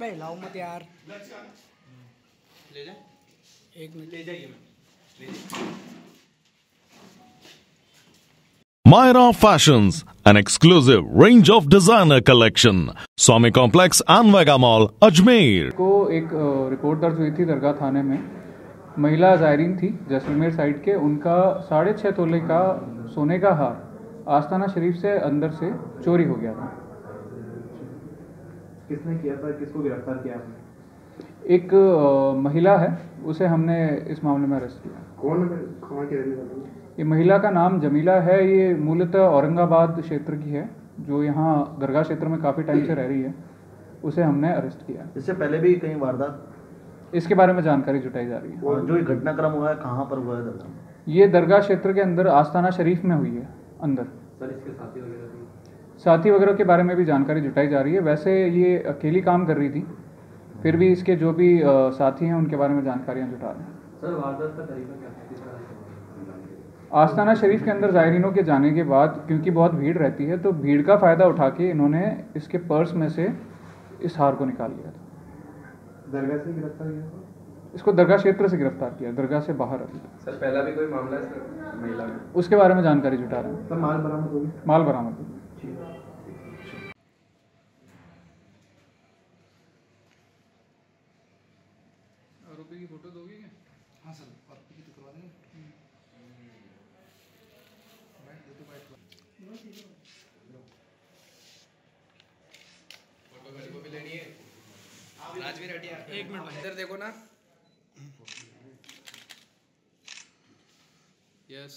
भाई लाओ मत यार। ले जा। एक मिनट। ले जाइए ले Myra Fashions, an exclusive range of designer collection. Swami Complex and Vega Mall, Ajmer. को एक रिपोर्ट दर्ज हुई थी दरगाह थाने में। महिला जायरीन थी जैसलमेर साइड के। उनका साढ़े छः तोले का सोने का हार आस्ताना शरीफ से अंदर से चोरी हो गया था। किसने किया था? किसको गिरफ़्तार किया आपने एक महिला है उसे हमने इस मामले में अरेस्ट किया। कौन कहाँ के रहने वाले ये महिला का नाम जमीला है ये मूलतः औरंगाबाद क्षेत्र की है जो यहाँ दरगाह क्षेत्र में काफ़ी टाइम से रह रही है। उसे हमने अरेस्ट किया। इससे पहले भी कई वारदात? इसके बारे में जानकारी जुटाई जा रही है। और जो ये घटनाक्रम हुआ है कहाँ पर हुआ है दरगाह? ये दरगाह क्षेत्र के अंदर आस्थाना शरीफ में हुई है अंदर। सर इसके साथी वगैरह? साथी वगैरह के बारे में भी जानकारी जुटाई जा रही है। वैसे ये अकेली काम कर रही थी फिर भी इसके जो भी साथी हैं उनके बारे में जानकारियाँ जुटा रहे हैं। सर वारदात का तरीका क्या था? किस तरह से आस्ताना शरीफ के अंदर जायरीनों के जाने के बाद क्योंकि बहुत भीड़ रहती है तो भीड़ का फ़ायदा उठा के इन्होंने इसके पर्स में से इस हार को निकाल लिया था। दरगाह से गिरफ़्तार किया इसको दरगाह क्षेत्र से गिरफ़्तार किया दरगाह से बाहर अभी सर पहला भी कोई मामला है सर? महिला उसके बारे में जानकारी जुटा रहे हैं। सर माल बरामद हो गया। माल बरामद हुआ। आरोपी की फ़ोटो दोगे क्या? हाँ सर आरोपी की तो करवा देंगे। एक मिनट। भाई इधर देखो ना। यस